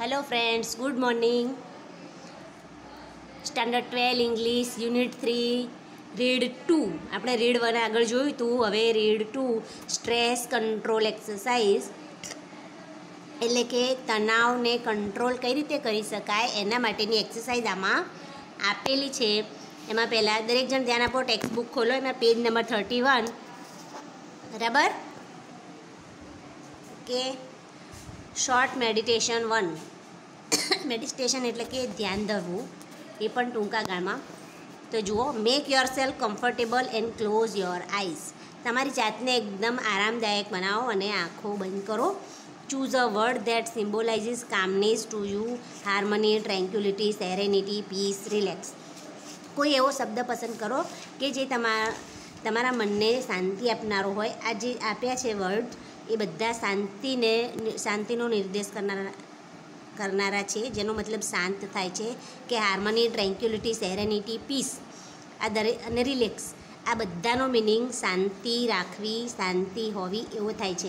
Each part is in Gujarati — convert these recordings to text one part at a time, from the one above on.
Hello friends good morning standard twelve English unit three read two આપણે રીડ વન આગળ જોયું હતું હવે read two stress control exercise એટલે કે તણાવને કંટ્રોલ કઈ રીતે કરી શકાય? એના માટેની એક્સરસાઇઝ આમાં આપેલી છે. એમાં પહેલાં દરેક જણ ધ્યાન આપો. ટેક્સ્ટ બુક ખોલો. એમાં પેજ નંબર થર્ટી વન બરાબર? કે શોર્ટ મેડિટેશન વન મેડિટેશન એટલે કે ધ્યાન ધરવું, એ પણ ટૂંકા ગાળમાં. તો જુઓ make yourself comfortable and close your eyes તમારી જાતને એકદમ આરામદાયક બનાવો અને આંખો બંધ કરો. Choose a word that symbolises calmness to you harmony tranquillity serenity peace relax કોઈ એવો શબ્દ પસંદ કરો કે જે તમારા તમારા મનને શાંતિ આપનારો હોય. આ જે આપ્યા છે વર્ડ એ બધા શાંતિને શાંતિનો નિર્દેશ કરનારા કરનારા છે, જેનો મતલબ શાંત થાય છે કે હાર્મની, ટ્રેન્ક્યુલિટી, સેરેનિટી, પીસ, આ દરેક અને રિલેક્સ, આ બધાનો મિનિંગ શાંતિ રાખવી, શાંતિ હોવી એવો થાય છે.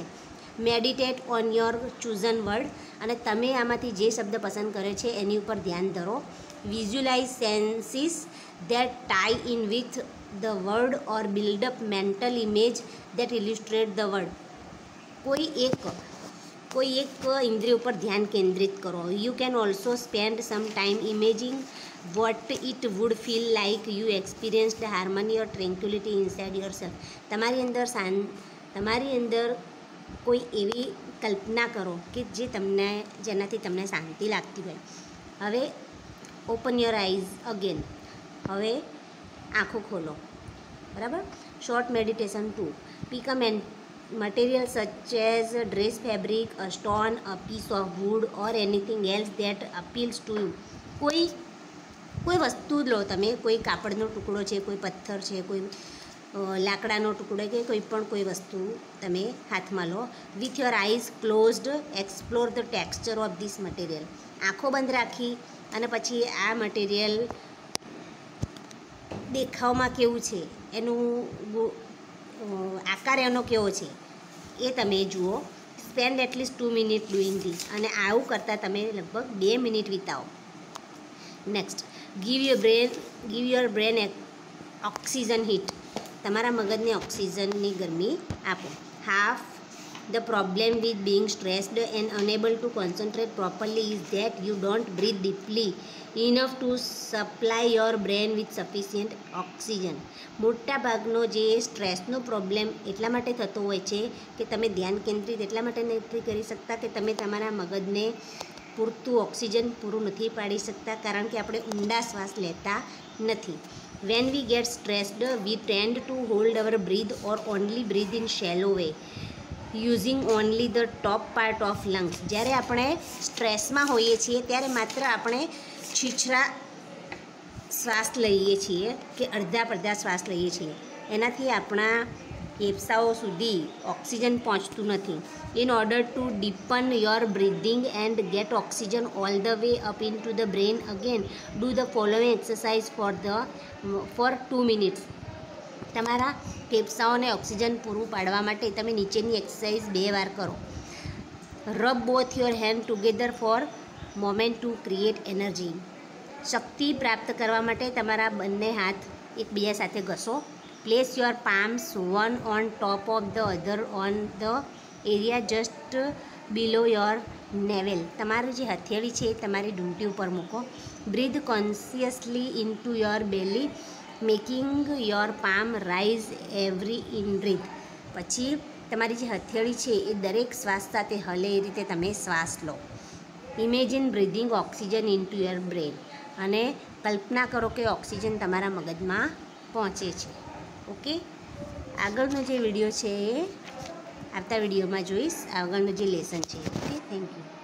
Meditate on your chosen word, અને તમે આમાંથી જે શબ્દ પસંદ કરે છે એની ઉપર ધ્યાન ધરો. Visualise senses that tie in with the word or build up mental image that that the word કોઈ એક કોઈ એક ઇન્દ્રિય ઉપર ધ્યાન કેન્દ્રિત કરો. You can also spend some time imaging what it would feel like you experienced harmony or tranquillity inside yourself તમારી અંદર શાંત, તમારી અંદર કોઈ એવી કલ્પના કરો કે જે તમને, જેનાથી તમને શાંતિ લાગતી હોય. હવે ઓપન યોર આઈઝ અગેન હવે આંખો ખોલો. બરાબર? Short meditation to pick a material such as dress fabric a stone a piece of wood or anything else that appeals to you. કોઈ કોઈ વસ્તુ લો તમે, કોઈ કાપડનો ટુકડો છે, કોઈ પથ્થર છે, કોઈ લાકડાનો ટુકડો કે કોઈ પણ કોઈ વસ્તુ તમે હાથમાં લો. With your eyes closed explore the texture of this material આંખો બંધ રાખી અને પછી આ મટીરિયલ દેખાવમાં કેવું છે? એનું આકાર એનો કેવો છે? એ તમે જુઓ spend at least two minute doing this અને આવું કરતાં તમે લગભગ બે મિનિટ વિતાવો. Next give your brain give your brain oxygen heat તમારા મગજને ઓક્સિજનની ગરમી આપો. Half the problem with being stressed and unable to concentrate properly is that you don't breathe deeply enough to supply your brain with sufficient oxygen મોટા ભાગનો જે સ્ટ્રેસનો પ્રોબ્લેમ એટલા માટે થતો હોય છે કે તમે ધ્યાન કેન્દ્રિત એટલા માટે નથી કરી શકતા કે તમે તમારા મગજને પૂરતું ઓક્સિજન પૂરું નથી પાડી શકતા કારણ કે આપણે ઊંડા શ્વાસ લેતા નથી. When we get stressed we tend to hold our breath or only breathe in shallow way using only the top part of lungs જ્યારે આપણે સ્ટ્રેસમાં હોઈએ છીએ, ત્યારે માત્ર આપણે છીછરા શ્વાસ લઈએ છીએ કે અડધા પડધા શ્વાસ લઈએ છીએ. એનાથી આપણા ફેફસાઓ સુધી ઓક્સિજન પહોંચતું નથી. In order to deepen your breathing and get oxygen all the way up into the brain again do the following exercise for the four two minutes તમારા ફેફસાઓને ઓક્સિજન પૂરું પાડવા માટે તમે નીચેની એક્સરસાઇઝ બે વાર કરો. Rub both your hand together for moment to create energy. શક્તિ પ્રાપ્ત કરવા માટે તમારા બંને હાથ એકબીજા સાથે ઘસો. Place your palms one on top of the other on the area just below your navel. તમારું જે હથેળી છે એ તમારી ડૂંટી ઉપર મૂકો. Breathe consciously into your belly. Making your palm rise every in breath પછી તમારી જે હથેળી છે એ દરેક શ્વાસ સાથે હલે એ રીતે તમે શ્વાસ લો. Imagine breathing oxygen into your brain અને કલ્પના કરો કે ઓક્સિજન તમારા મગજમાં પહોંચે છે. ઓકે? આગળનો જે વીડિયો છે એ આવતા વિડીયોમાં જોઈશ. આગળનું જે લેસન છે ઓકે થેન્ક યુ